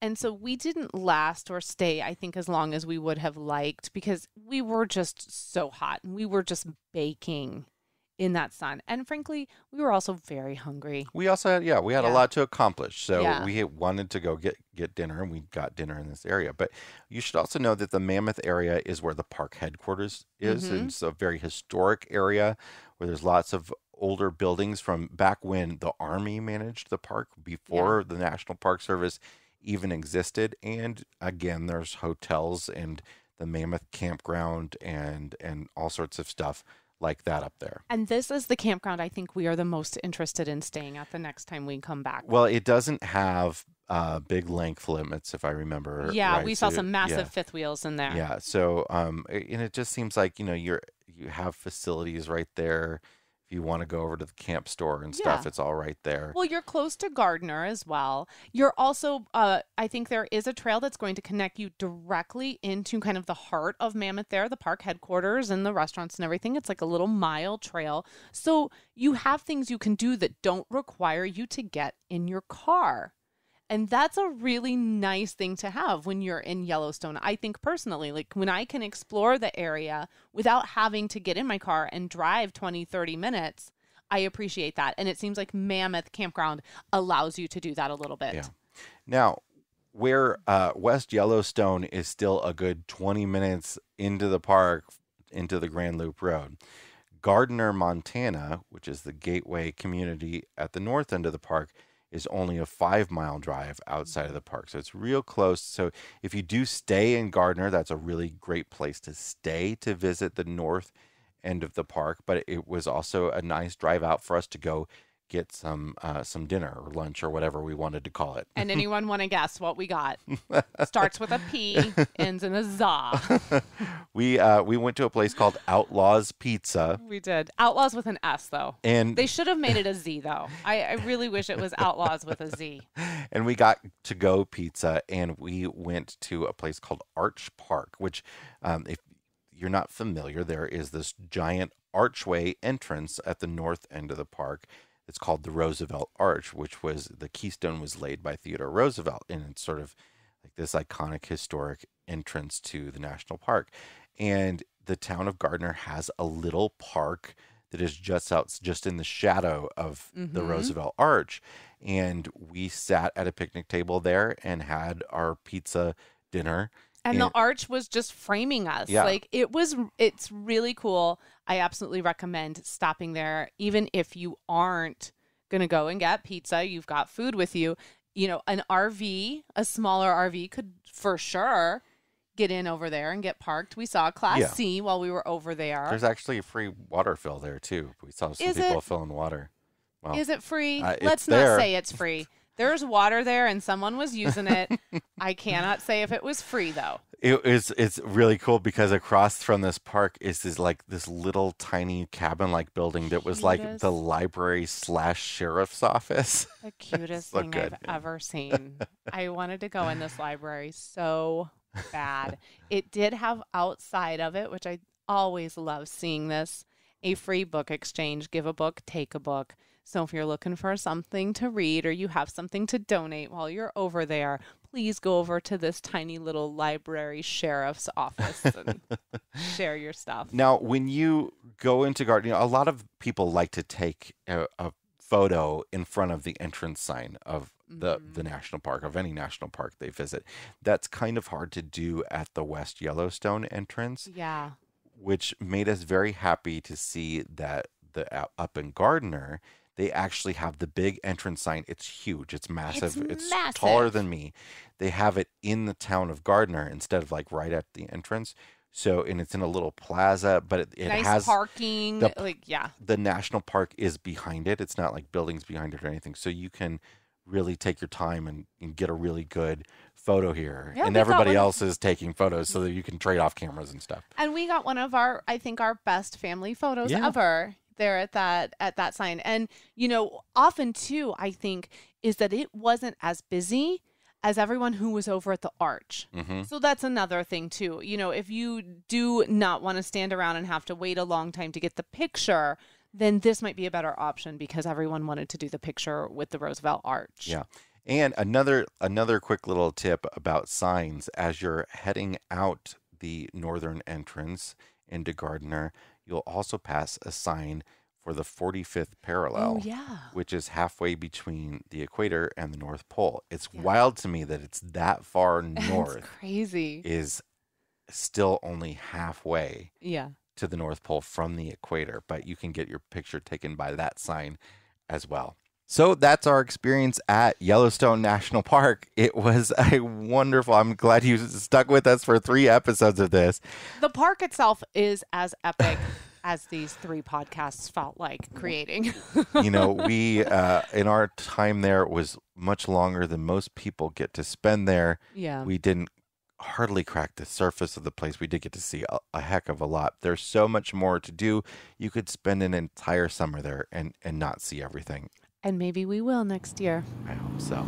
And so we didn't last or stay, I think, as long as we would have liked because we were just so hot and we were just baking in that sun. And frankly, we were also very hungry. We also had yeah, we had a lot to accomplish. So Yeah. we wanted to go get get dinner and we got dinner in this area. But you should also know that the Mammoth area is where the park headquarters is. Mhm. And it's a very historic area where there's lots of older buildings from back when the army managed the park before the National Park Service even existed. And again, there's hotels and the Mammoth campground and and all sorts of stuff like that up there. And this is the campground I think we are the most interested in staying at the next time we come back. Well, it doesn't have uh, big length limits, if I remember. yeah, right. we saw So, some massive Yeah, fifth wheels in there. yeah. So, um, and it just seems like you know you're you have facilities right there. You want to go over to the camp store and stuff, Yeah. it's all right there. Well, you're close to Gardiner as well. You're also, uh, I think there is a trail that's going to connect you directly into kind of the heart of Mammoth there, the park headquarters and the restaurants and everything. It's like a little mile trail. So you have things you can do that don't require you to get in your car. And that's a really nice thing to have when you're in Yellowstone. I think personally, like when I can explore the area without having to get in my car and drive 20, 30 minutes, I appreciate that. And it seems like Mammoth Campground allows you to do that a little bit. Yeah. Now, where uh, West Yellowstone is still a good 20 minutes into the park, into the Grand Loop Road, Gardiner, Montana, which is the gateway community at the north end of the park, is only a five mile drive outside of the park. So it's real close. So if you do stay in Gardiner, that's a really great place to stay to visit the north end of the park. But it was also a nice drive out for us to go get some uh, some dinner or lunch or whatever we wanted to call it. And anyone want to guess what we got? Starts with a P, ends in a za. We uh, we went to a place called Outlaws Pizza, We did. Outlaws with an S, though. and They should have made it a Z, though. I, I really wish it was Outlaws with a Z. and we got to go pizza, and we went to a place called Arch Park, which, um, if you're not familiar, there is this giant archway entrance at the north end of the park. It's called the Roosevelt Arch, which was the keystone was laid by Theodore Roosevelt, and it's sort of like this iconic historic entrance to the national park. And the town of Gardiner has a little park that is just out, just in the shadow of the Mhm. Roosevelt Arch, and we sat at a picnic table there and had our pizza dinner. And the arch was just framing us. Yeah. Like it was it's really cool. I absolutely recommend stopping there even if you aren't going to go and get pizza, you've got food with you. You know, an RV, a smaller RV could for sure get in over there and get parked. We saw Class Yeah. C while we were over there. There's actually a free water fill there too. We saw some Is people it? filling water. Well, Is it free? uh, Let's there. not say it's free. There's water there and someone was using it. I cannot say if it was free though. It is it's really cool because across from this park is this like this little tiny cabin like building that was like the library slash sheriff's office. The cutest so thing good, I've ever seen. I wanted to go in this library so bad. It did have outside of it, which I always love seeing this, a free book exchange. Give a book, take a book. So if you're looking for something to read or you have something to donate while you're over there, please go over to this tiny little library sheriff's office and share your stuff. Now, when you go into Gardiner, you know, a lot of people like to take a, a photo in front of the entrance sign of the Mhm. the national park of any national park they visit. That's kind of hard to do at the West Yellowstone entrance. Yeah. which made us very happy to see that the uh, up in Gardiner they actually have the big entrance sign. It's huge. It's massive. It's, taller massive. than me. They have it in the town of Gardiner instead of like right at the entrance. So and it's in a little plaza, but it, it nice has parking. the- like, yeah. the national park is behind it. It's not like buildings behind it or anything. So you can really take your time and, and get a really good photo here. Yeah, and everybody else is taking photos so that you can trade off cameras and stuff. And we got one of our, I think, our best family photos Yeah. ever there at that at that sign. And you know, often too, I think is that it wasn't as busy as everyone who was over at the arch. hmm So that's another thing too. You know, if you do not want to stand around and have to wait a long time to get the picture, then this might be a better option because everyone wanted to do the picture with the Roosevelt Arch. Yeah. And another another quick little tip about signs as you're heading out the northern entrance into Gardiner, you'll also pass a sign for the 45th parallel, Oh yeah. which is halfway between the equator and the North Pole. It's Yeah. wild to me that it's that far It's north crazy. is still only halfway Yeah. to the North Pole from the equator, but you can get your picture taken by that sign as well. So that's our experience at Yellowstone National Park. It was a wonderful. I'm glad you stuck with us for three episodes of this. The park itself is as epic as these three podcasts felt like creating. You know, we uh, in our time there was much longer than most people get to spend there. yeah. We didn't hardly crack the surface of the place. We did get to see a, a heck of a lot. There's so much more to do. You could spend an entire summer there and and not see everything. And maybe we will next year. I hope so.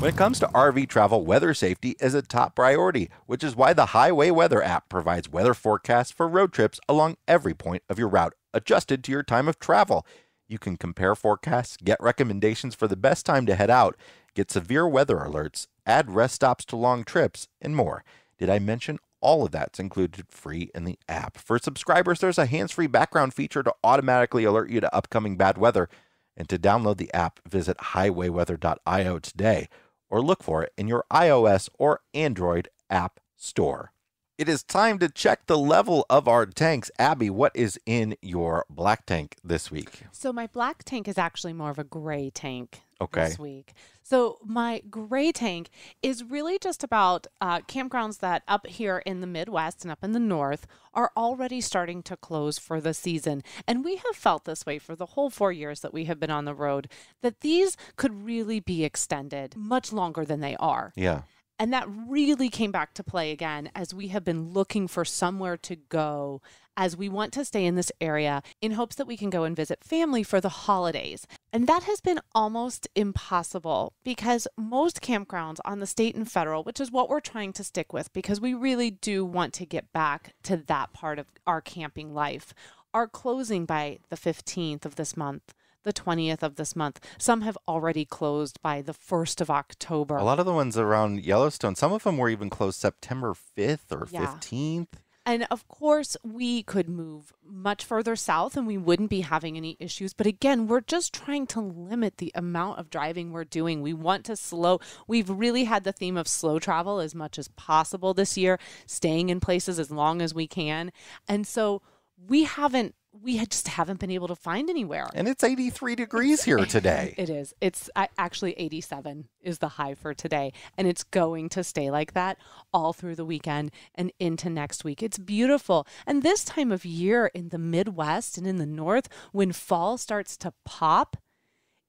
when it comes to RV travel, weather safety is a top priority, which is why the Highway Weather app provides weather forecasts for road trips along every point of your route, adjusted to your time of travel. You can compare forecasts, get recommendations for the best time to head out, get severe weather alerts, add rest stops to long trips, and more. Did I mention all of that's included free in the app? For subscribers, there's a hands free background feature to automatically alert you to upcoming bad weather. And to download the app, visit highwayweather.io today or look for it in your iOS or Android app store. It is time to check the level of our tanks. Abby, what is in your black tank this week? So my black tank is actually more of a gray tank Okay. this week. So my gray tank is really just about uh, campgrounds that up here in the Midwest and up in the North are already starting to close for the season. And we have felt this way for the whole four years that we have been on the road, that these could really be extended much longer than they are. Yeah. And that really came back to play again as we have been looking for somewhere to go as we want to stay in this area in hopes that we can go and visit family for the holidays. And that has been almost impossible because most campgrounds on the state and federal, which is what we're trying to stick with because we really do want to get back to that part of our camping life, are closing by the 15th of this month. The 20th of this month. Some have already closed by the 1st of October. A lot of the ones around Yellowstone, some of them were even closed September 5th or Yeah. 15th. And of course, we could move much further south and we wouldn't be having any issues. But again, we're just trying to limit the amount of driving we're doing. We want to slow. We've really had the theme of slow travel as much as possible this year, staying in places as long as we can. And so we haven't we had just haven't been able to find anywhere. And it's 83 degrees here today. It is. It's actually 87 is the high for today. And it's going to stay like that all through the weekend and into next week. It's beautiful. And this time of year in the Midwest and in the North, when fall starts to pop,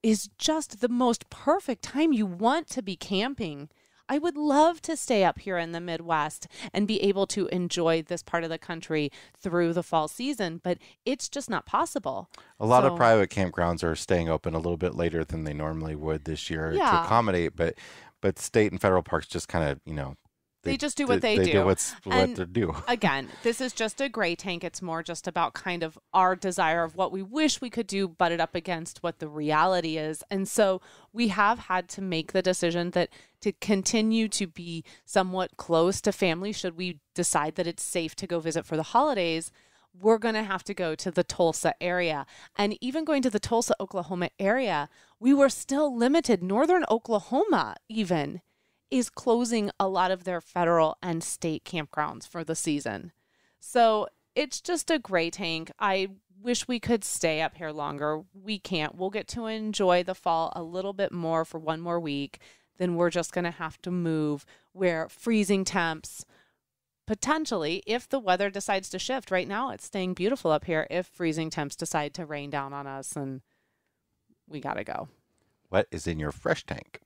is just the most perfect time you want to be camping. I would love to stay up here in the Midwest and be able to enjoy this part of the country through the fall season, but it's just not possible. A lot so, of private campgrounds are staying open a little bit later than they normally would this year yeah. to accommodate, but but state and federal parks just kind of, you know, they, they, just do what they, they do. do what's, what they do. again, this is just a gray tank. It's more just about kind of our desire of what we wish we could do, butted up against what the reality is. And so we have had to make the decision that to continue to be somewhat close to family, should we decide that it's safe to go visit for the holidays, we're going to have to go to the Tulsa area. And even going to the Tulsa, Oklahoma area, we were still limited. Northern Oklahoma, even is closing a lot of their federal and state campgrounds for the season. So it's just a gray tank. I wish we could stay up here longer. We can't. We'll get to enjoy the fall a little bit more for one more week. Then we're just going to have to move where freezing temps potentially if the weather decides to shift right now it's staying beautiful up here if freezing temps decide to rain down on us and we got to go what is in your fresh tank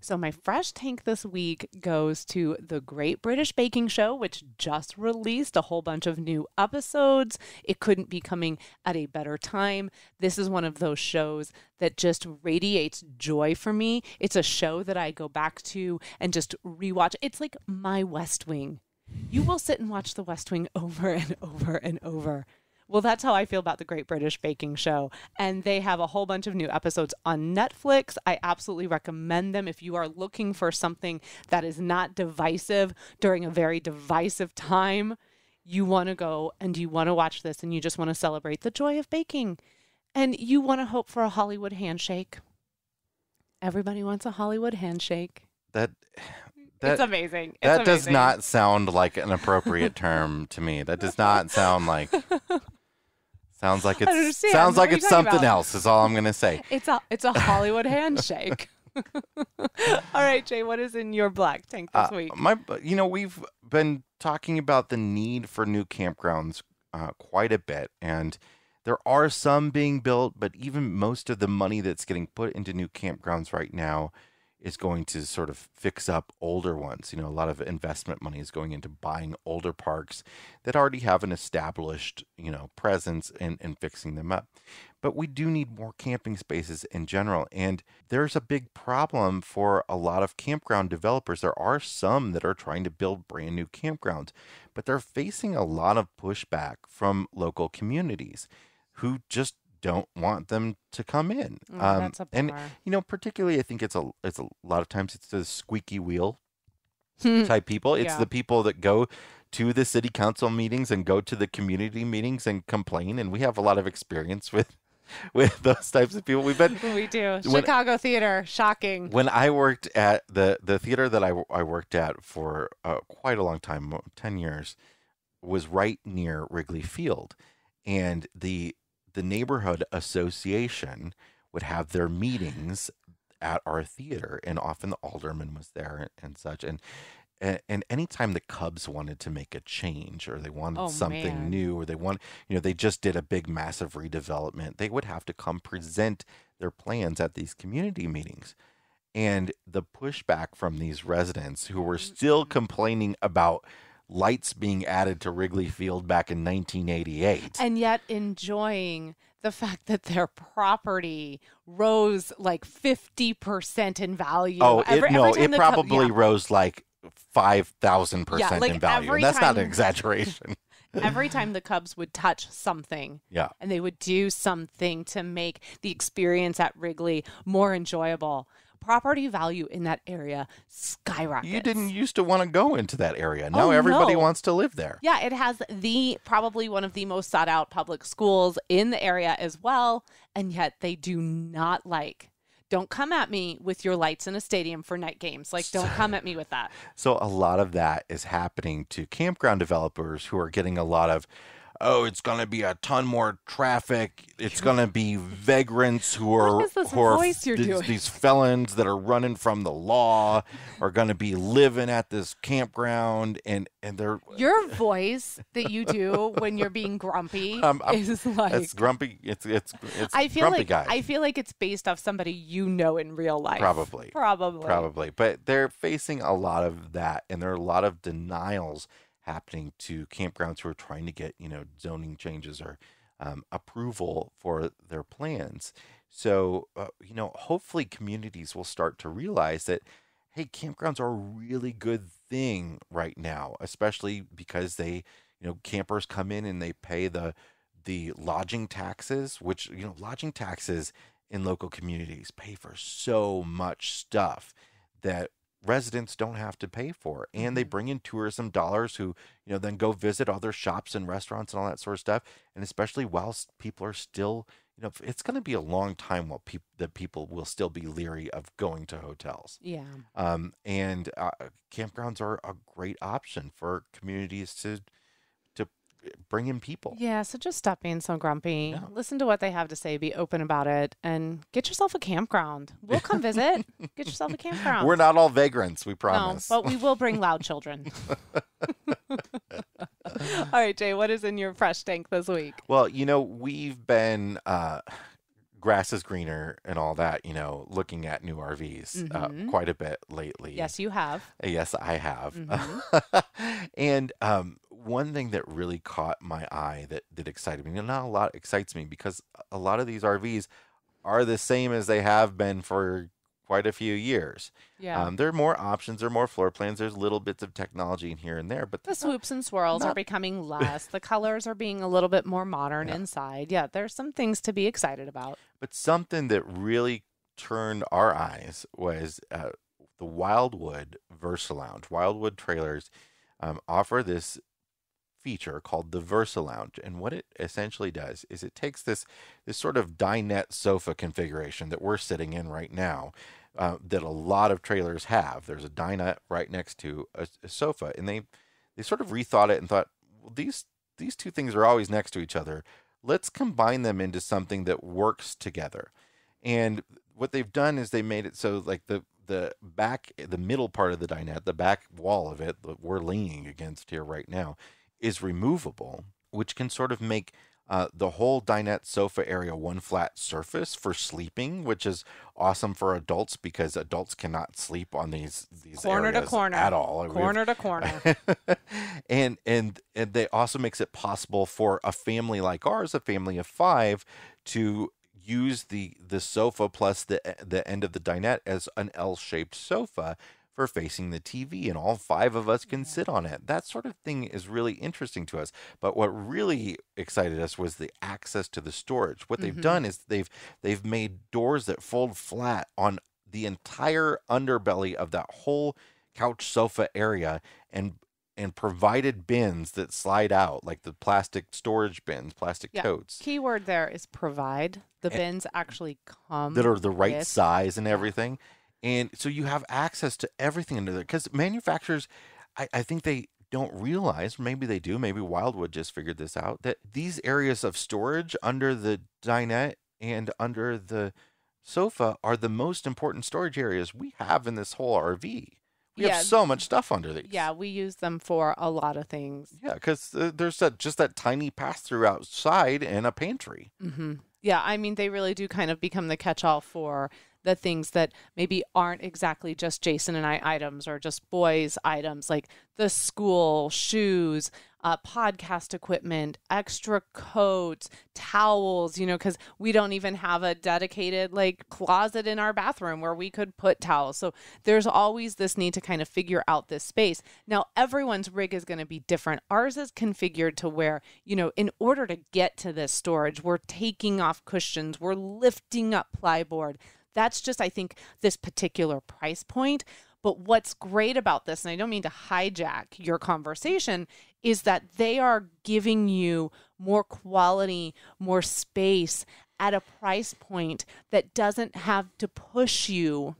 so, my fresh tank this week goes to the Great British Baking Show, which just released a whole bunch of new episodes. It couldn't be coming at a better time. This is one of those shows that just radiates joy for me. It's a show that I go back to and just rewatch. It's like my West Wing. You will sit and watch The West Wing over and over and over. Well, that's how I feel about the Great British Baking Show. And they have a whole bunch of new episodes on Netflix. I absolutely recommend them if you are looking for something that is not divisive during a very divisive time. You want to go and you want to watch this and you just want to celebrate the joy of baking. And you want to hope for a Hollywood handshake. Everybody wants a Hollywood handshake. That that, it's amazing. It's that amazing. does not sound like an appropriate term to me. That does not sound like Sounds like it's sounds like it's something about? else. Is all I'm gonna say. It's a it's a Hollywood handshake. all right, Jay. What is in your black tank this uh, week? My, you know, we've been talking about the need for new campgrounds uh, quite a bit, and there are some being built, but even most of the money that's getting put into new campgrounds right now is going to sort of fix up older ones. You know, a lot of investment money is going into buying older parks that already have an established, you know, presence and, and fixing them up. But we do need more camping spaces in general. And there's a big problem for a lot of campground developers. There are some that are trying to build brand new campgrounds, but they're facing a lot of pushback from local communities who just don't want them to come in. Oh, um, and you know, particularly, I think it's a it's a lot of times it's the squeaky wheel type people. It's yeah. the people that go to the city council meetings and go to the community meetings and complain. And we have a lot of experience with with those types of people. We've been we do when, Chicago theater, shocking. When I worked at the the theater that I I worked at for uh, quite a long time, ten years, was right near Wrigley Field, and the the neighborhood association would have their meetings at our theater, and often the alderman was there and, such. And and, anytime the Cubs wanted to make a change or they wanted oh, something man. new or they want you know they just did a big massive redevelopment, they would have to come present their plans at these community meetings. And the pushback from these residents who were still mm-hmm. complaining about lights being added to Wrigley Field back in 1988. And yet enjoying the fact that their property rose like 50% in value. Oh, every, no, every it probably co- yeah. rose like 5,000% yeah, like in value. And that's time, not an exaggeration. every time the Cubs would touch something, yeah, and they would do something to make the experience at Wrigley more enjoyable, property value in that area skyrockets. You didn't used to want to go into that area. Now Oh, everybody no. wants to live there. Yeah, it has the probably one of the most sought out public schools in the area as well, and yet they do not like. Don't come at me with your lights in a stadium for night games. Like, don't come at me with that. So a lot of that is happening to campground developers who are getting a lot of oh, it's going to be a ton more traffic. It's going to be vagrants who are, who are these, doing? these felons that are running from the law are going to be living at this campground and and they're Your voice that you do when you're being grumpy Um, is like. it's grumpy. It's it's it's I feel grumpy like guy. I feel like it's based off somebody you know in real life. Probably. Probably. Probably. But they're facing a lot of that, and there are a lot of denials happening to campgrounds who are trying to get, you know, zoning changes or um, approval for their plans. So, uh, you know, hopefully communities will start to realize that, hey, campgrounds are a really good thing right now, especially because they, you know, campers come in and they pay the the lodging taxes, which, you know, lodging taxes in local communities pay for so much stuff that residents don't have to pay for and they bring in tourism dollars who you know then go visit other shops and restaurants and all that sort of stuff and especially whilst people are still you know it's going to be a long time while people that people will still be leery of going to hotels Yeah. um, and uh, campgrounds are a great option for communities to to bring in people Yeah, so just stop being so grumpy. Yeah. Listen to what they have to say, be open about it, and get yourself a campground. We'll come visit. get yourself a campground. we're not all vagrants we promise. no, but we will bring loud children. All right, Jay, what is in your fresh tank this week? Well, you know, we've been uh, grass is greener and all that, you know, looking at new RVs Mhm. uh, quite a bit lately. Yes, you have. Yes, I have. Mhm. and um, one thing that really caught my eye that, that excited me, and not a lot excites me because a lot of these RVs are the same as they have been for quite a few years. Yeah. Um, there are more options, there are more floor plans, there's little bits of technology in here and there, but the swoops and swirls are becoming less. the colors are being a little bit more modern Yeah. inside. Yeah, there's some things to be excited about. But something that really turned our eyes was uh, the Wildwood Versa Lounge. Wildwood trailers um, offer this feature called the Versa Lounge, and what it essentially does is it takes this this sort of dinette sofa configuration that we're sitting in right now. Uh, that a lot of trailers have. There's a dinette right next to a, a sofa, and they they sort of rethought it and thought, well, these these two things are always next to each other. Let's combine them into something that works together. And what they've done is they made it so like the the back the middle part of the dinette, the back wall of it that we're leaning against here right now, is removable, which can sort of make uh, the whole dinette sofa area one flat surface for sleeping, which is awesome for adults because adults cannot sleep on these these Corner to corner. at all. Corner to corner. and and and they also makes it possible for a family like ours, a family of five, to use the the sofa plus the the end of the dinette as an L-shaped sofa for facing the TV, and all five of us can sit on it. That sort of thing is really interesting to us. But what really excited us was the access to the storage. What they've Mhm. done is they've they've made doors that fold flat on the entire underbelly of that whole couch sofa area and and provided bins that slide out like the plastic storage bins plastic Yeah. totes Keyword there is provide. The And- bins actually come that are the right with- size and everything and so you have access to everything under there because manufacturers I, I think they don't realize maybe they do maybe wildwood just figured this out that these areas of storage under the dinette and under the sofa are the most important storage areas we have in this whole rv we Yeah. have so much stuff under these Yeah, we use them for a lot of things. Yeah, because uh, there's that just that tiny pass through outside and a pantry. hmm Yeah, I mean, they really do kind of become the catch all for the things that maybe aren't exactly just Jason and I items or just boys items, like the school, shoes, uh, podcast equipment, extra coats, towels, you know, because we don't even have a dedicated like closet in our bathroom where we could put towels. So there's always this need to kind of figure out this space. Now, everyone's rig is going to be different. Ours is configured to where, you know, in order to get to this storage, we're taking off cushions, we're lifting up plyboard. That's just, I think, this particular price point. But what's great about this, and I don't mean to hijack your conversation, is that they are giving you more quality, more space at a price point that doesn't have to push you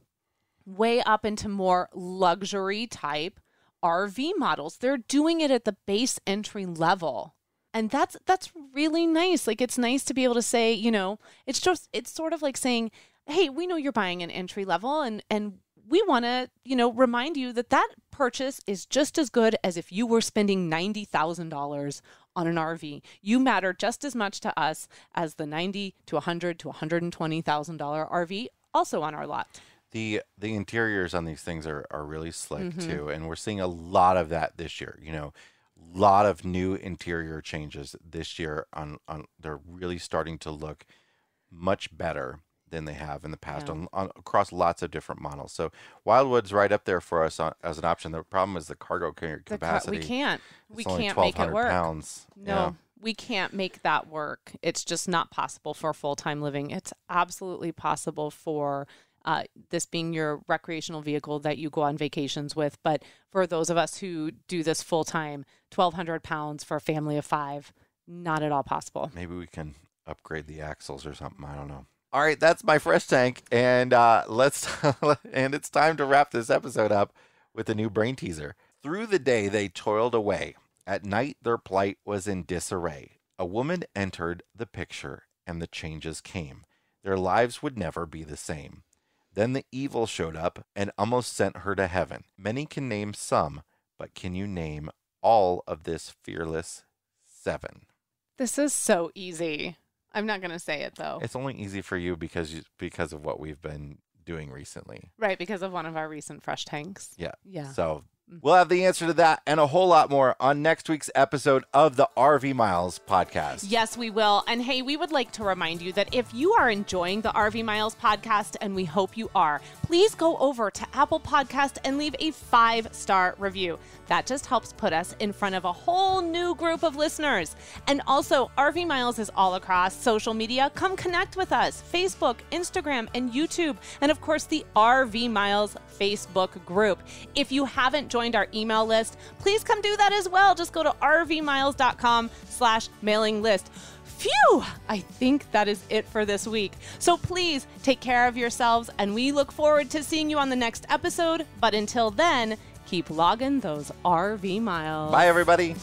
way up into more luxury type RV models. They're doing it at the base entry level. And that's that's really nice. Like it's nice to be able to say, you know, it's just it's sort of like saying, "Hey, we know you're buying an entry level and and we want to, you know, remind you that that purchase is just as good as if you were spending $90,000 on an RV. You matter just as much to us as the 90 to 100 to $120,000 RV also on our lot. The the interiors on these things are, are really slick Mm-hmm. too, and we're seeing a lot of that this year. You know, a lot of new interior changes this year. On on they're really starting to look much better than they have in the past Yeah. on, on across lots of different models. So Wildwood's right up there for us on, as an option. The problem is the cargo ca- The ca- capacity. we can't. It's We can't make it work. Pounds. No, Yeah. we can't make that work. It's just not possible for full time living. It's absolutely possible for uh, this being your recreational vehicle that you go on vacations with. But for those of us who do this full time, 1,200 pounds for a family of five, not at all possible. Maybe we can upgrade the axles or something. I don't know. All right, that's my fresh tank, and uh, let's and it's time to wrap this episode up with a new brain teaser. Through the day, they toiled away. At night, their plight was in disarray. A woman entered the picture, and the changes came. Their lives would never be the same. Then the evil showed up and almost sent her to heaven. Many can name some, but can you name all of this fearless seven? This is so easy. I'm not going to say it though. It's only easy for you because you, because of what we've been doing recently. right, because of one of our recent fresh tanks. Yeah. Yeah. So mm. we'll have the answer to that and a whole lot more on next week's episode of the RV Miles podcast. Yes, we will. And hey, we would like to remind you that if you are enjoying the RV Miles podcast, and we hope you are, please go over to Apple Podcast and leave a five star review. That just helps put us in front of a whole new group of listeners. And also, RV Miles is all across social media. Come connect with us Facebook, Instagram, and YouTube. And of course, the RV Miles Facebook group. If you haven't joined our email list, please come do that as well. Just go to rvmiles.com slash mailing list. Phew! I think that is it for this week. So please take care of yourselves, and we look forward to seeing you on the next episode. But until then, keep logging those RV miles. Bye, everybody.